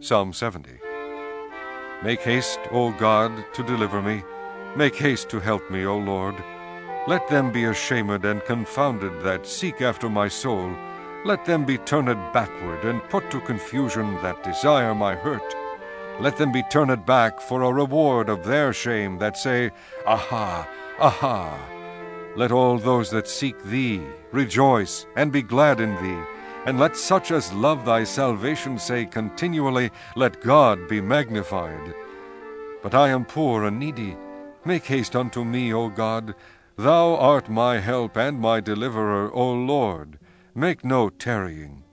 Psalm 70. Make haste, O God, to deliver me. Make haste to help me, O Lord. Let them be ashamed and confounded that seek after my soul. Let them be turned backward and put to confusion that desire my hurt. Let them be turned back for a reward of their shame that say, Aha, aha. Let all those that seek thee rejoice and be glad in thee. And let such as love thy salvation say continually, Let God be magnified. But I am poor and needy. Make haste unto me, O God. Thou art my help and my deliverer, O Lord. Make no tarrying.